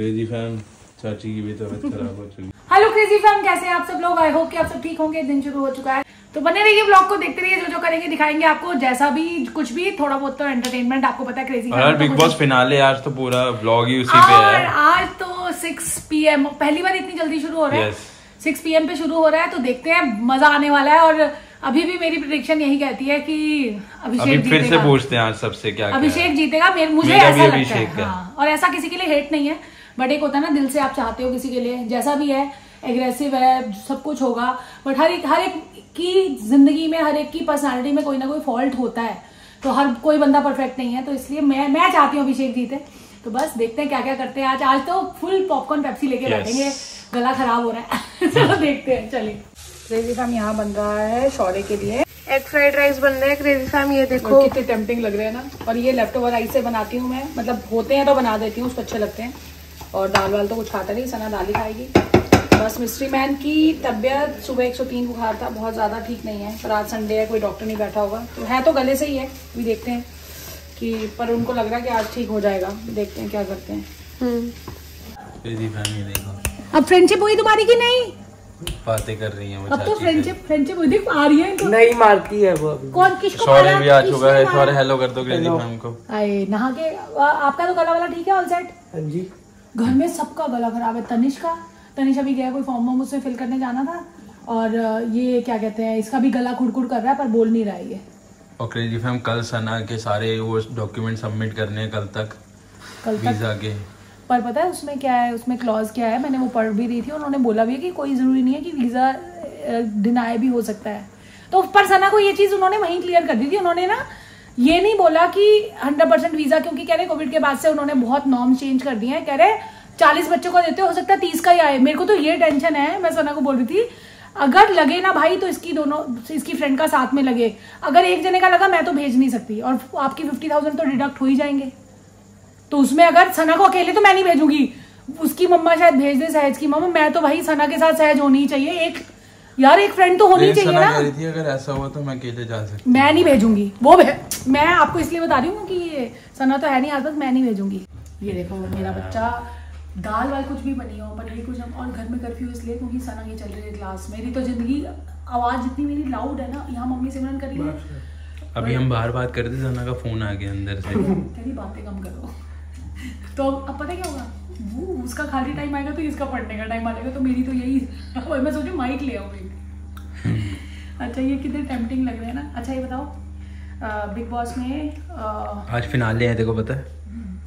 Crazy fan चाची की भी तबीयत खराब हो चुकी। हेलो क्रेजी फैम कैसे हैं आप सब लोग? आई होप कि आप सब ठीक होंगे दिन शुरू हो चुका है। तो बने रहिए ब्लॉग को देखते रहिए जो जो करेंगे दिखाएँगे आपको। जैसा भी कुछ भी थोड़ा बहुत तो एंटरटेनमेंट आपको पता है क्रेजी और यार बिग बॉस फिनाले आज तो पूरा ब्लॉग ही उसी पे है। आज तो सिक्स पीएम पहली बार इतनी जल्दी शुरू हो रहा है. सिक्स पीएम पे शुरू हो रहा है तो देखते हैं मज़ा आने वाला है। और अभी भी मेरी प्रिडिक्शन यही कहती है कि अभी अभिषेक फिर से पूछते हैं आज सबसे क्या अभिषेक जीतेगा मुझे ऐसा लगता है। हाँ, और ऐसा किसी के लिए हेट नहीं है। बट एक होता है ना दिल से आप चाहते हो किसी के लिए जैसा भी है एग्रेसिव है सब कुछ होगा बट हर एक हर एक की ज़िंदगी में हर एक की पर्सनालिटी में कोई ना कोई फॉल्ट होता है तो हर कोई बंदा परफेक्ट नहीं है तो इसलिए मैं मैं चाहती हूँ अभिषेक जीते। तो बस देखते हैं क्या क्या करते हैं आज। आज तो फुल पॉपकॉर्न पेप्सी लेके Yes. बैठेंगे गला खराब हो रहा है। चलो देखते हैं चलिए। क्रेजी फैम यहाँ बन रहा है शौर्य के लिए। एग फ्राइड राइस बन रहा है क्रेजी फैम ये देखो। कितने टेम्पटिंग लग रहे हैं ना। और ये लेफ़्ट ओवर राइस से बनाती हूँ मैं। मतलब होते हैं तो बना देती हूँ उसको अच्छे लगते हैं। और दाल वाल तो कुछ खाता नहीं सना दाल ही खाएगी। बस मिस्ट्री मैन की तबीयत सुबह 103 बुखार था बहुत ज़्यादा ठीक नहीं है पर आज संडे है कोई डॉक्टर नहीं बैठा होगा। तो है तो गले से ही है भी देखते हैं कि पर उनको लग रहा है कि आज ठीक हो जाएगा। देखते हैं क्या करते हैं। हम्म। अब फ्रेंडशिप हुई तुम्हारी की नहीं? बातें कर रही है अब तो फ्रेंडशिप फ्रेंडशिप हुई देख आ रही है इनको। नहीं मारती है वो कौन किसको मारा? भी आ चुका है मारा? हेलो कर दो क्रेजी फ़ैन को आए नहा के आपका तो गला वाला ठीक है ऑल सेट हाँ जी। घर में सबका गला खराब है। तनिष का तनिष अभी गया कोई फॉर्म वॉर्म उसमें फिल करने जाना था। और ये क्या कहते हैं इसका भी गला खुड़खुड़ कर रहा है पर बोल नहीं रहा है ये। और क्रेजी फैम कल सना के सारे वो डॉक्यूमेंट सबमिट करने हैं कल तक। कल तक? वीज़ा के। पर पता है उसमें क्या है उसमें क्लॉज क्या है मैंने वो पढ़ भी रही थी उन्होंने बोला भी है कि कोई ज़रूरी नहीं है कि वीज़ा डिनाई भी हो सकता है। तो पर सना को ये चीज़ उन्होंने वहीं क्लियर कर दी थी उन्होंने ना ये नहीं बोला कि हंड्रेड परसेंट वीज़ा क्योंकि कह रहे कोविड के बाद से उन्होंने बहुत नॉर्म्स चेंज कर दिए हैं। कह रहे चालीस बच्चों को देते हो सकता है तीस का ही आए। मेरे को तो ये टेंशन है मैं सना को बोल रही थी अगर लगे ना भाई तो इसकी दोनों इसकी फ्रेंड का साथ में लगे। अगर एक जने का लगा मैं तो भेज नहीं सकती और आपकी फिफ्टी थाउज़ेंड तो डिडक्ट हो ही जाएँगे। तो उसमें अगर सना को अकेले तो मैं नहीं भेजूँगी। उसकी मम्मा शायद भेज दे सहज की मम्मा मैं तो भाई सना के साथ सहज होनी चाहिए। एक यार एक फ्रेंड तो होनी चाहिए ना। थी अगर ऐसा हुआ तो मैं अकेले जा सकती मैं नहीं भेजूँगी। वो भे... मैं आपको इसलिए बता रही हूँ कि ये सना तो है नहीं आसपास मैं नहीं भेजूँगी। ये देखो मेरा बच्चा दाल वाल कुछ भी बनी हो पर ये कुछ हम और घर में कर्फ्यू इसलिए क्योंकि सना ये चल रही है क्लास मेरी तो ज़िंदगी आवाज़ जितनी मेरी लाउड है ना यहाँ मम्मी सिमरन कर रही है। अभी हम बाहर बात कर रहे थे सना का फ़ोन आ गया अंदर से। तेरी बातें कम करो। तो अब पता क्या होगा? वो उसका खाली टाइम आएगा तो इसका पढ़ने का टाइम आ जाएगा तो मेरी तो यही और मैं सोचू माइक ले आऊँ अच्छा ये कितने टेम्पटिंग लग रहे हैं ना? अच्छा ये बताओ बिग बॉस में अ, आज फिनाले है देखो पता है।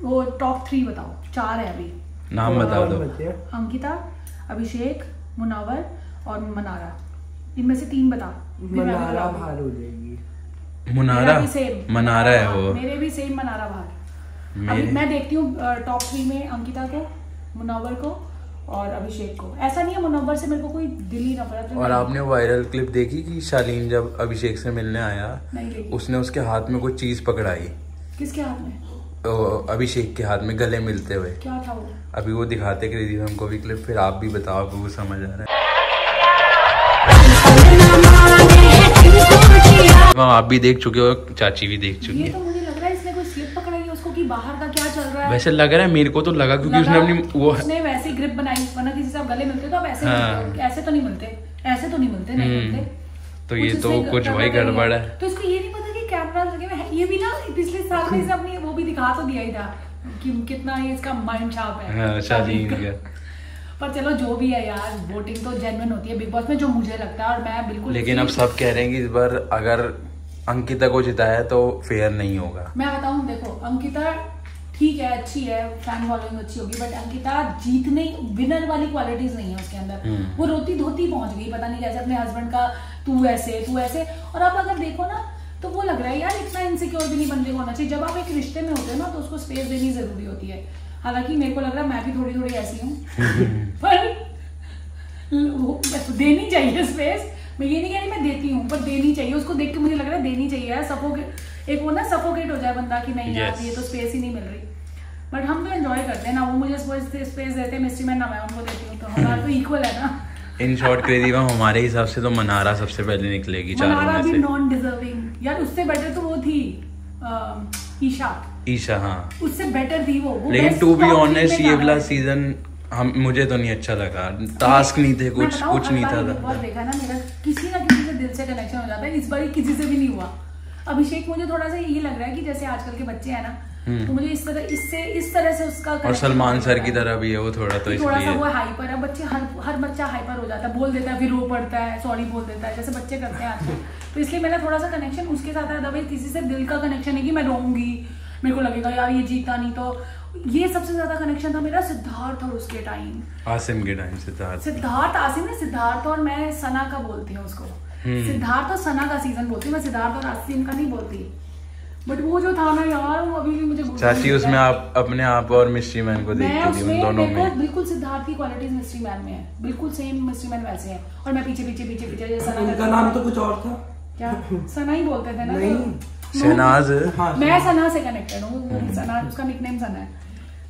वो टॉप थ्री बताओ चार है अभी। नाम बता दो। अंकिता अभिषेक मुनावर और मनारा। इनमें से तीन बता। फिर मनारा। बाहर हो जाएगी। मुनारा? मेरा भी same। मनारा है हाँ, वो। मेरे भी सेम मनारा बाहर। अभी मैं देखती हूँ टॉप थ्री में अंकिता को मुनावर को और अभिषेक को। ऐसा नहीं है मुनव्वर से मेरे को कोई दिल ही नफरत है और आपने वायरल क्लिप देखी कि शालीन जब अभिषेक से मिलने आया उसने उसके हाथ में कोई चीज़ पकड़ाई? किसके हाथ में? तो अभिषेक के हाथ में गले मिलते हुए। क्या था वो? अभी वो दिखाते क्रेजी हमको भी क्लिप फिर आप भी बताओ आपको वो समझ आ रहा है। हाँ, आप भी देख चुके हो चाची भी देख चुकी ये है। तो मुझे लग रहा है इसने कोई स्लिप पकड़ाई है उसको कि बाहर का क्या चल रहा है? वैसे लग रहा है मेरे को तो लगा क्योंकि उसने अपनी वो उसने ग्रिप बनाई वरना किसी से आप गले मिलते तो आप ऐसे हाँ। ऐसे तो नहीं मिलते ऐसे तो नहीं मिलते नहीं हम्म, मिलते। तो ये तो कुछ वही गड़बड़ है। तो इसको ये नहीं पता कि कैमरा लगे हुए हैं। ये भी ना पिछले साल में इसने अपनी वो भी दिखा तो दिया ही था कि कितना ये इसका माइंड शार्प है। हाँ शालीन पर चलो जो भी है यार वोटिंग तो जेन्युइन होती है। बिग बॉस में जो मुझे लगता है और मैं बिल्कुल लेकिन अब सब कह रहे हैं कि इस बार अगर अंकिता को जिताया तो फेयर नहीं होगा। मैं बताऊँ देखो अंकिता ठीक है अच्छी है फ़ैन फॉलोइंग अच्छी होगी बट अंकिता जीतने विनर वाली क्वालिटीज नहीं है उसके अंदर। हम्म। वो रोती धोती पहुँच गई पता नहीं कैसे अपने हस्बैंड का तू ऐसे तू ऐसे। और आप अगर देखो ना तो वो लग रहा है यार इतना इनसिक्योर भी नहीं बंदे को होना चाहिए। जब आप एक रिश्ते में होते हो ना तो उसको स्पेस देनी ज़रूरी होती है। हालाँकि मेरे को लग रहा है मैं भी थोड़ी थोड़ी ऐसी हूँ। पर वो- देनी चाहिए स्पेस मैं ये नहीं कह रही मैं देती हूँ पर देनी चाहिए। उसको देख के मुझे लग रहा है देनी चाहिए यार सफोकेट एक वो ना सफोकेट हो जाए बंदा कि नहीं यार. ये तो स्पेस ही नहीं मिल रही। बट हम तो एंजॉय करते हैं ना वो मुझे स्पेस देते हैं मिस्ट्री मैन ना मैं उनको देती हूँ तो हमारा तो इक्वल है ना। इन शॉर्ट क्रेजी में हमारे हिसाब से तो मनारा सबसे पहले निकलेगी चारों मनारा में भी से। नॉन डिजर्विंग यार उससे बेटर तो वो थी ईशा। ईशा हाँ। उससे बेटर थी वो, वो लेकिन टू बी ऑनेस्ट ये वाला सीज़न हम मुझे तो नहीं अच्छा लगा। टास्क नहीं थे कुछ कुछ नहीं था देखा ना मेरा किसी ना किसी से दिल से कनेक्शन हो जाता है इस बार किसी से भी नहीं हुआ। अभिषेक मुझे थोड़ा सा ये लग रहा है कि जैसे आजकल के बच्चे हैं ना तो मुझे इस तरह इससे इस तरह से उसका और सलमान सर की तरह भी है वो थोड़ा तो थोड़ा सा वो हाइपर है बच्चे हर हर बच्चा हाइपर हो जाता है बोल देता है फिर रो पड़ता है सॉरी बोल देता है जैसे बच्चे करते हैं आजकल। तो इसलिए मेरा थोड़ा सा कनेक्शन उसके साथ है अदरवाइज़ किसी से दिल का कनेक्शन है कि मैं रोऊँगी मेरे को लगेगा यार ये जीता नहीं। तो ये सबसे ज़्यादा कनेक्शन था मेरा सिद्धार्थ और उसके टाइम आसिम के टाइम सिद्धार्थ। सिद्धार्थ आसिम है सिद्धार्थ और मैं सना का बोलती हूँ उसको। हम्म। सिद्धार्थ और सना का सीज़न बोलती हूँ मैं सिद्धार्थ और आसिम का नहीं बोलती। बट वो जो था ना यार वो अभी भी मुझे चाची उसमें। आप अपने आप और मिस्ट्री मैन को देखती थी उन दोनों को में। बिल्कुल सिद्धार्थ की क्वालिटीज मिस्ट्री मैन में है। बिल्कुल सेम मिस्ट्री मैन वैसे है। और मैं पीछे पीछे पीछे पीछे जैसे सना उनका नाम तो कुछ और था। क्या? सना ही बोलते थे ना नहीं। तो- शहनाज हाँ मैं सना से कनेक्टेड हूँ सना उसका निकनेम सना है।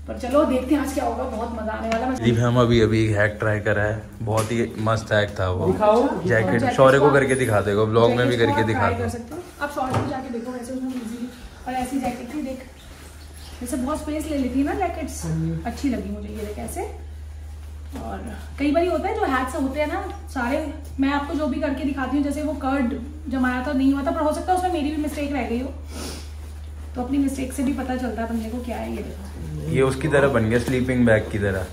पर चलो देखते हैं आज क्या होगा बहुत मज़ा आने वाला दीप हम अभी अभी एक हैक ट्राई करा है। बहुत ही मस्त हैक था वो। दिखाओ। जैकेट जैकेट शौर्य को को- करके दिखा देगा ब्लॉग में भी करके दिखा दो। सकते हो। आप शॉर्ट में जाके देखो वैसे उसमें इजीली और ऐसी जैकेट थी देख। जैसे बहुत स्पेस ले लेती है ना जैकेट्स अच्छी लगी मुझे ये देख ऐसे। और कई बार होता है जो हैक्स होते हैं ना सारे मैं आपको जो भी करके दिखाती हूँ जैसे वो कर्ड जमाया था नहीं हुआ था पर हो सकता है उसमें मेरी भी मिस्टेक रह गई हो। तो अपनी मिस्टेक से भी पता चलता है बंदे को क्या है ये देखो। ये उसकी तरह बन गया स्लीपिंग बैग की तरह।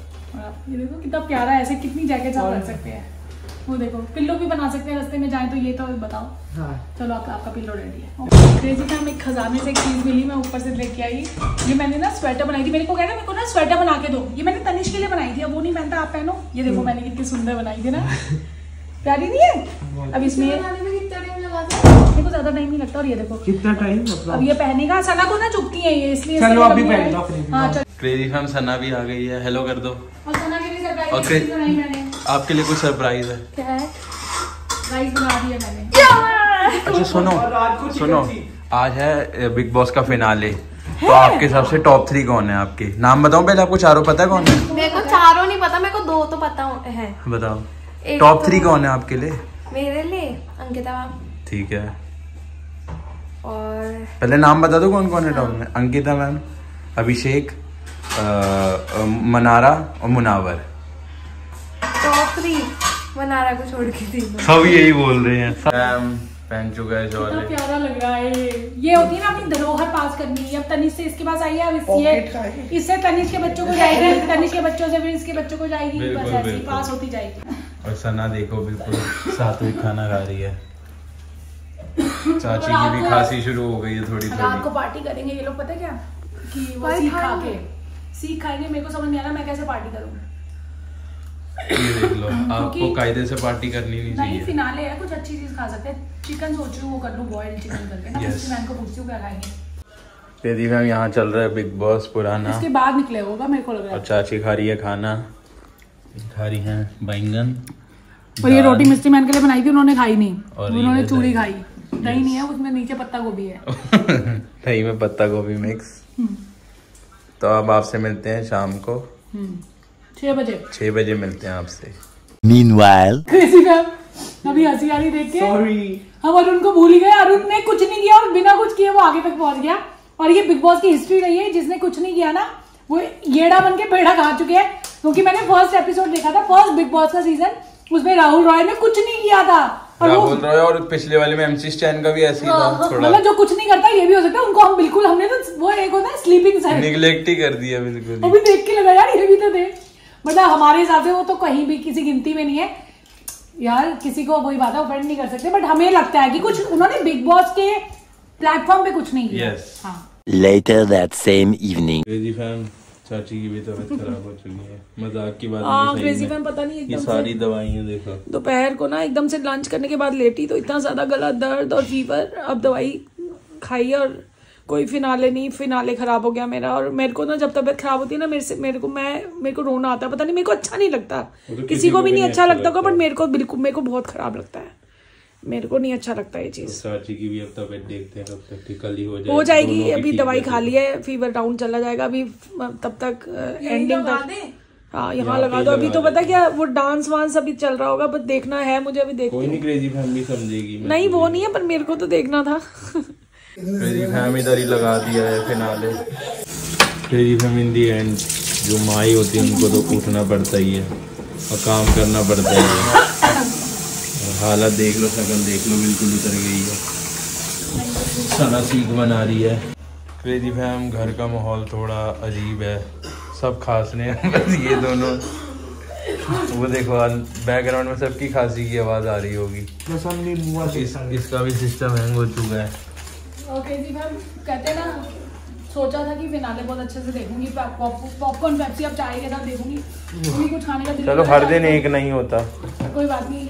ये देखो कितना प्यारा है ऐसे कितनी जैकेट्स आप रख सकते हैं। वो देखो पिल्लो भी बना सकते हैं रास्ते में जाए तो ये तो बताओ। हाँ। चलो आपका आपका पिल्लो रेडी है। क्रेजी टाइम एक खजाने से एक चीज़ मिली मैं ऊपर से लेके आई। ये मैंने ना स्वेटर बनाई थी। मेरे को कहना मेरे को ना स्वेटर बना के दो। ये मैंने तनिष के लिए बनाई थी। अब वो नहीं पहनता आप पहनो। ये देखो मैंने कितनी सुंदर बनाई थी ना। प्यारी नहीं है? अब इसमें ज़्यादा टाइम नहीं लगता और ये देखो। कितना टाइम अब ये पहनेगा सना को ना चुपती है ये इसलिए चलो अभी पहन लो हाँ चलो। क्रेजी फैम सना भी आ गई है हेलो कर दो। और सना के लिए सरप्राइज़ बनाई मैंने। आपके लिए कुछ सरप्राइज़ है? क्या है? राइस बना दिया मैंने। अच्छा सुनो सुनो आज है बिग बॉस का फिनाले तो आपके हिसाब से टॉप थ्री कौन है आपके? नाम बताओ पहले आपको चारों पता है कौन है? मेरे को चारों नहीं पता मेरे को दो तो पता हो- बताओ। टॉप तो- थ्री कौन है आपके लिए? मेरे लिए अंकिता ठीक है। और पहले नाम बता दो कौन कौन है टॉप में? अंकिता मैम अभिषेक मनारा और मुनावर। टॉप थ्री मनारा को छोड़ के तीनों सब यही बोल रहे हैं मैम पहन चुका है शॉल। प्यारा लग रहा है ये। ये होती है ना अपनी धरोहर पास करनी। है अब तनिष से इसके पास आई है अब इस- ये Pocket का है। इससे तनिष के बच्चों को जाएगी तनिष के बच्चों से फिर इसके बच्चों को जाएगी बस ऐसे पास होती जाएगी। और सना देखो बिल्कुल सात्विक खाना खा रही है। चाची की भी खांसी शुरू हो गई है थोड़ी रात को पार्टी करेंगे ये लोग पता क्या? कि वो सीख खा के सीख खाएँगे मेरे को समझ नहीं आ रहा मैं कैसे पार्टी करूँ। ये देख लो आपको कायदे से पार्टी करनी नहीं नहीं चाहिए। फिनाले है कुछ अच्छी चीज़ खा सकते हैं। चिकन सोच रही हूँ वो कर लूँ बॉइल्ड चिकन करके ना Yes. उसकी मैम को पूछती हूँ क्या खाएँगे। यदि मैम यहाँ चल रहा है बिग बॉस पुराना। इसके बाद निकले होगा मेरे को लग रहा है। चाची खा रही है खाना। खा रही है बैंगन और ये रोटी मिस्त्री मैन के लिए बनाई थी उन्होंने खाई नहीं। और उन्होंने चूड़ी खाई। दही नहीं है उसमें नीचे पत्ता गोभी है। दही में पत्ता गोभी मिक्स हम्म, तो अब आपसे मिलते हैं शाम को। हम्म। छह बजे। छह बजे मिलते हैं आपसे। Meanwhile, क्रेजी मैम अभी हँसी आ रही देख के सॉरी हम अरुण को भूल गए। अरुण ने कुछ नहीं किया और बिना कुछ किए वो आगे तक पहुँच गया। और ये बिग बॉस की हिस्ट्री रही है जिसने कुछ नहीं किया ना वो येड़ा बन के पेड़ा खा चुके हैं। क्योंकि मैंने फ़र्स्ट एपिसोड देखा था फ़र्स्ट बिग बॉस का सीज़न उसमें राहुल रॉय ने कुछ नहीं किया था। राहुल रॉय और पिछले वाले में एमसी स्टैन का भी ऐसे ही था थोड़ा। मतलब जो कुछ नहीं करता ये भी हो सकता है उनको हम बिल्कुल हमने तो वो एक होता है स्लीपिंग सेट निगलेक्ट ही कर दिया बिल्कुल वो भी देख के लगा यार ये भी तो थे मतलब हमारे हिसाब से वो तो कहीं भी किसी गिनती में नहीं है। यार किसी को वही बात है ऑफेंड नहीं कर सकते बट हमें लगता है कि कुछ उन्होंने बिग बॉस के प्लेटफॉर्म पे कुछ नहीं किया। Yes. हाँ। Later that same evening. Crazy fam चाची की भी तबीयत खराब हो चुकी है। मज़ाक की बात हाँ क्रेजी। फ़ैन पता नहीं ये सारी दवाइयाँ देखो। दोपहर को ना एकदम से लंच करने के बाद लेटी तो इतना ज़्यादा गला दर्द और फीवर अब दवाई खाई और कोई फिनाले नहीं फिनाले खराब हो गया मेरा। और मेरे को ना जब तबीयत खराब होती है ना मेरे से मेरे को मैं मेरे को रोना आता है। पता नहीं मेरे को अच्छा नहीं लगता। तो किसी को भी नहीं अच्छा लगता होगा बट मेरे को बिल्कुल मेरे को बहुत खराब लगता है। मेरे को नहीं अच्छा लगता ये तो चीज़। चाची की भी अब तबीयत देखते हैं कब तक ठीक हो जाएगी हो जाएगी अभी दवाई खा ली है फीवर डाउन चला जाएगा अभी तब तक एंडिंग तक। हाँ यहाँ लगा दो। अभी तो पता क्या वो डांस वांस अभी चल रहा होगा बट देखना है मुझे अभी देखती कोई नहीं क्रेजी फैम भी समझेगी मैं नहीं वो नहीं है पर मेरे को तो देखना था। क्रेजी फैम इधर ही लगा दिया है finale crazy fam in the end जो माई होती है उनको तो उठना पड़ता ही है और काम करना पड़ता ही है। हालत देख लो शक्ल देख लो बिल्कुल उतर गई है। सना सीख बना रही है। क्रेजी फैम घर का माहौल थोड़ा अजीब है। सब खांसने हैं बस ये दोनों। वो देखो बैकग्राउंड में सबकी खांसी की आवाज़ आ रही होगी। इस, इसका भी सिस्टम हैंग हो चुका है। ओके जी मैम कहते ना सोचा था कि फिनाले बहुत अच्छे से देखूँगी पॉपकॉर्न पेप्सी अब चाय के साथ देखूँगी। कुछ खाने का दिल चलो हर दिन एक नहीं होता। कोई बात नहीं।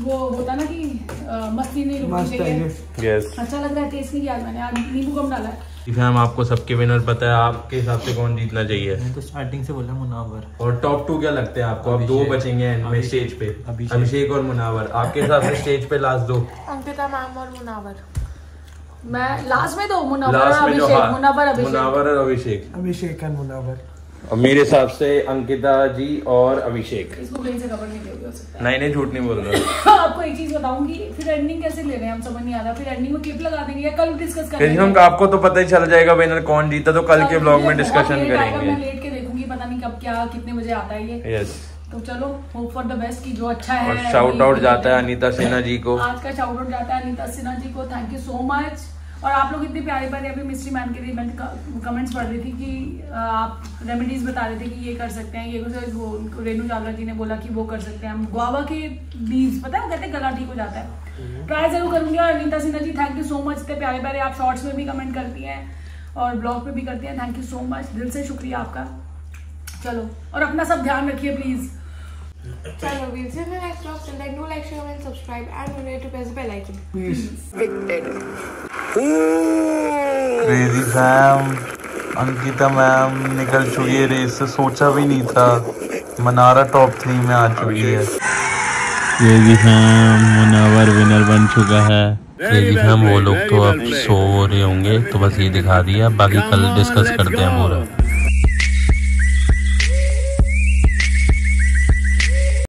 वो होता ना कि मस्ती नहीं रुकनी चाहिए। यस अच्छा लग रहा है टेस्ट नहीं किया मैंने। आज नींबू कम डाला है। फैम आपको सबके विनर पता है आपके हिसाब से कौन जीतना चाहिए? मैंने तो स्टार्टिंग से बोला मुनावर। और टॉप टू क्या लगते हैं आपको? अब दो बचेंगे एंड में स्टेज पे। अभिषेक। और मुनावर। आपके हिसाब से स्टेज पे लास्ट दो? अंकिता मैम और मुनावर। मैं लास्ट में दो मुनावर में अभिषेक। मुनावर अभिषेक। मुनावर और अभिषेक। अभिषेक एंड मुनावर। और मेरे हिसाब से अंकिता जी और अभिषेक। इसको कहीं से कवर नहीं नहीं नहीं झूठ नहीं बोल रहा। है आपको एक चीज़ बताऊँगी फिर एंडिंग कैसे ले रहे हैं हम समझ नहीं आ रहा। फिर एंडिंग में क्लिप लगा देंगे या कल डिस्कस करेंगे? हम आपको तो पता ही चल जाएगा विनर कौन जीता तो कल के ब्लॉग में डिस्कशन आएगा, मैं करेंगे। लेट के देखूँगी पता नहीं कब क्या कितने बजे आता है ये। यस तो चलो होप फॉर द बेस्ट की जो अच्छा है और शाउट आउट जाता है। अनीता सिन्हा जी को। आज का शाउट आउट जाता है अनीता सिन्हा जी को थैंक यू सो मच और आप लोग इतने प्यारे प्यारे अभी मिस्ट्री मैन के लिए मैं कमेंट्स पढ़ रही थी कि आप रेमेडीज बता रहे थे कि ये कर सकते हैं। ये कुछ वो उनको रेणु जागरा जी ने बोला कि वो कर सकते हैं। हम गुआवा के बीज पता है वो कहते हैं गला ठीक हो जाता है। ट्राई ज़रूर करूँगी और Anita Sinha ji thank you so much इतने प्यारे प्यारे आप शॉर्ट्स में भी कमेंट करती हैं और ब्लॉग पे भी करती हैं। थैंक यू सो मच दिल से शुक्रिया आपका। चलो और अपना सब ध्यान रखिए प्लीज़ चलो we'll see you in the next vlog. Till then, do like, share, and subscribe, and don't forget to press the bell icon. Crazy fam Ankita ma'am निकल चुकी है रेस से सोचा भी नहीं था। मनारा टॉप थ्री में आ चुकी है। क्रेजी फैम मुनावर विनर बन चुका है। क्रेजी फैम वो लोग तो अब सो रहे होंगे तो बस ये दिखा दिया। बाकी कल डिस्कस करते हैं पूरा।